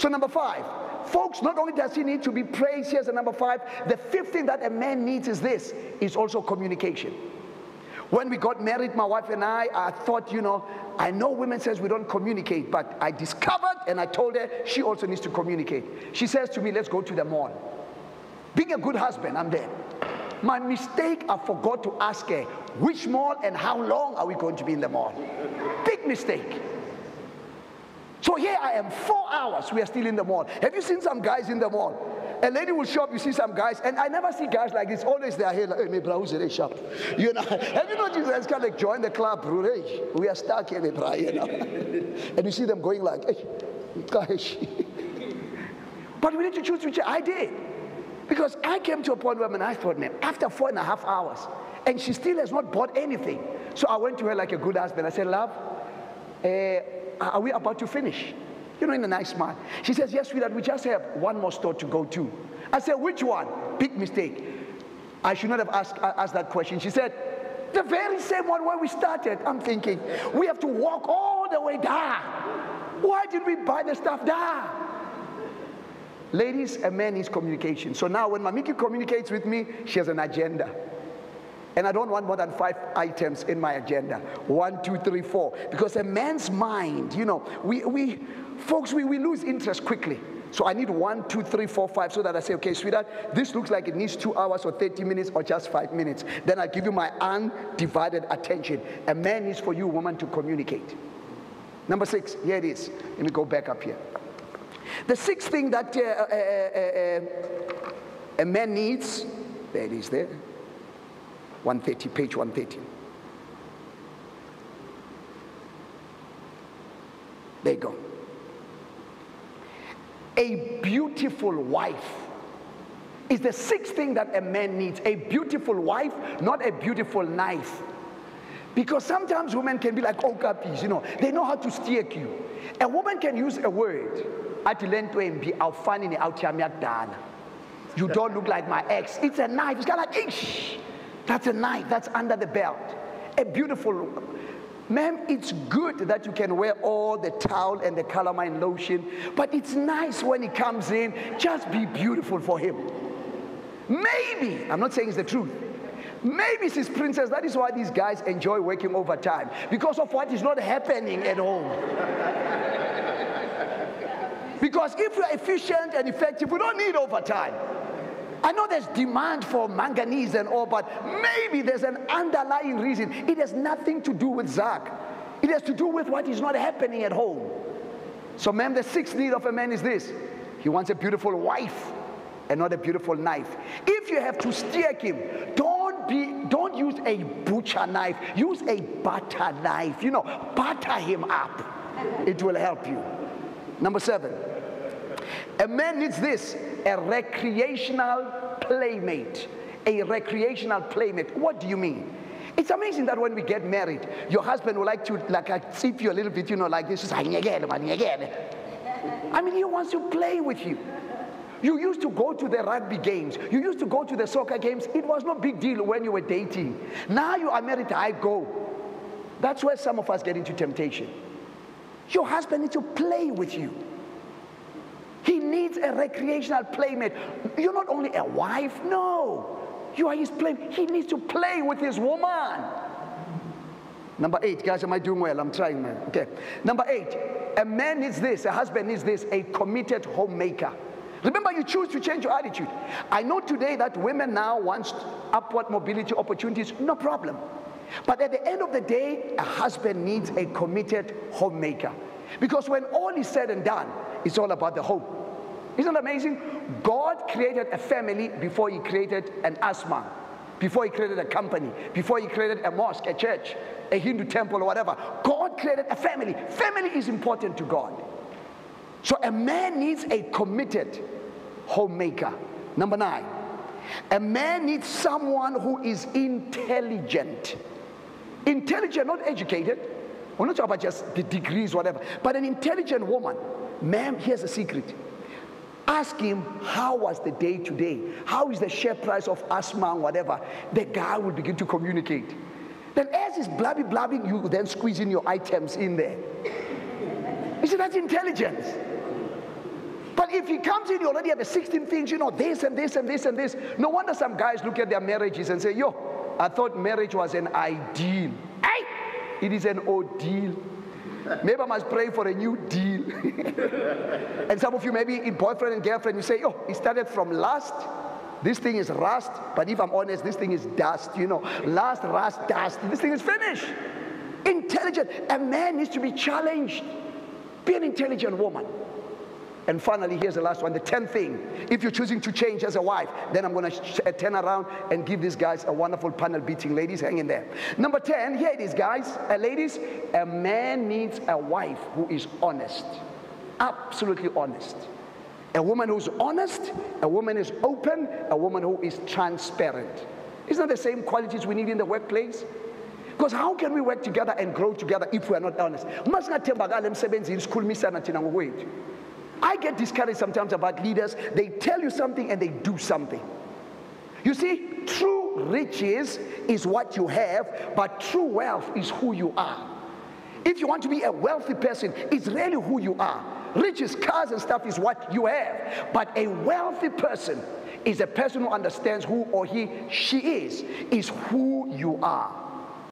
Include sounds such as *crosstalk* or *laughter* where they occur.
So, number five, folks, not only does he need to be praised, here's the number five. The fifth thing that a man needs is this is also communication. When we got married, my wife and I, I thought, you know, I know women says we don't communicate, but I discovered and I told her she also needs to communicate. She says to me, let's go to the mall. Being a good husband, I'm there. My mistake, I forgot to ask her which mall and how long are we going to be in the mall. Big mistake. So here I am, four hours, we are still in the mall. Have you seen some guys in the mall? A lady will shop, you see some guys, and I never see guys like this. Always they are here like, hey, bro, they shop. *laughs* You know, *laughs* have you noticed guys kind of like join the club? Hey, we are stuck here, my bro, you know. *laughs* and you see them going like, hey, gosh. but we need to choose which I did. Because I came to a point where I thought, man, after four and a half hours, and she still has not bought anything. So I went to her like a good husband. I said, love, uh, are we about to finish? You know, in a nice smile. She says, Yes, sweetheart, we just have one more store to go to. I said, Which one? Big mistake. I should not have asked, asked that question. She said, The very same one where we started. I'm thinking, We have to walk all the way down. Why did we buy the stuff down? Ladies, a man needs communication. So now when Mamiki communicates with me, she has an agenda. And I don't want more than five items in my agenda. One, two, three, four. Because a man's mind, you know, we, we folks, we, we lose interest quickly. So I need one, two, three, four, five, so that I say, okay, sweetheart, this looks like it needs two hours or 30 minutes or just five minutes. Then I give you my undivided attention. A man needs for you, woman, to communicate. Number six, here it is. Let me go back up here. The sixth thing that uh, uh, uh, uh a man needs, there it is there 130, page 130. There you go. A beautiful wife is the sixth thing that a man needs. A beautiful wife, not a beautiful knife. Because sometimes women can be like oh, okapis, you know, they know how to steer you. A woman can use a word. You don't look like my ex. It's a knife. It's kind of like, Ish. That's a knife that's under the belt. A beautiful look. Ma'am, it's good that you can wear all the towel and the calamine lotion, but it's nice when he comes in, just be beautiful for him. Maybe, I'm not saying it's the truth. Maybe it's his princess. That is why these guys enjoy working overtime because of what is not happening at home. *laughs* because if we're efficient and effective, we don't need overtime. I know there's demand for manganese and all, but maybe there's an underlying reason. It has nothing to do with Zach. It has to do with what is not happening at home. So, ma'am, the sixth need of a man is this he wants a beautiful wife and not a beautiful knife. If you have to steer him, don't be don't use a butcher knife, use a butter knife. You know, butter him up. It will help you. Number seven. A man needs this a recreational playmate. A recreational playmate. What do you mean? It's amazing that when we get married, your husband will like to like tip you a little bit, you know, like this. Just, I mean, he wants to play with you. You used to go to the rugby games. You used to go to the soccer games. It was no big deal when you were dating. Now you are married, I go. That's where some of us get into temptation. Your husband needs to play with you. He needs a recreational playmate. You're not only a wife, no. You are his playmate. He needs to play with his woman. Number eight, guys, am I doing well? I'm trying, man. Okay. Number eight, a man needs this, a husband needs this, a committed homemaker. Remember, you choose to change your attitude. I know today that women now want upward mobility opportunities, no problem. But at the end of the day, a husband needs a committed homemaker. Because when all is said and done, it's all about the home. Isn't it amazing? God created a family before He created an Assmang, before He created a company, before He created a mosque, a church, a Hindu temple, or whatever. God created a family. Family is important to God. So a man needs a committed homemaker. Number nine, a man needs someone who is intelligent. Intelligent, not educated. We're not talking about just the degrees, whatever, but an intelligent woman. Ma'am, here's a secret. Ask him how was the day today? How is the share price of Assmang and whatever? The guy will begin to communicate. Then as he's blabby blabbing, you then squeeze in your items in there. You see, that's intelligence. But if he comes in, you already have a 16 things, you know, this and this and this and this. No wonder some guys look at their marriages and say, yo, I thought marriage was an ideal. It is an ordeal. Maybe I must pray for a new deal. *laughs* and some of you, maybe in boyfriend and girlfriend, you say, oh, it started from lust. This thing is rust, but if I'm honest, this thing is dust, you know. Last, rust, dust. This thing is finished. Intelligent. A man needs to be challenged. Be an intelligent woman. And finally, here's the last one the 10th thing. If you're choosing to change as a wife, then I'm going to uh, turn around and give these guys a wonderful panel beating. Ladies, hang in there. Number 10, here it is, guys. Uh, ladies, a man needs a wife who is honest. Absolutely honest. A woman who's honest, a woman is open, a woman who is transparent. Isn't that the same qualities we need in the workplace? Because how can we work together and grow together if we are not honest? I get discouraged sometimes about leaders. They tell you something and they do something. You see, true riches is what you have, but true wealth is who you are. If you want to be a wealthy person, it's really who you are. Riches, cars, and stuff is what you have. But a wealthy person is a person who understands who or he, she is, is who you are.